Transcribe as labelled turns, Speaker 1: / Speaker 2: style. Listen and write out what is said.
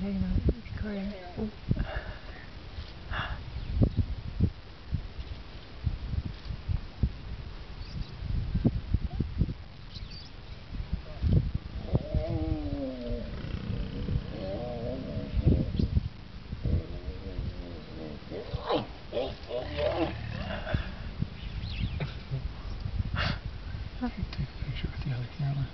Speaker 1: hang on, recording. I
Speaker 2: can take a picture with the other camera.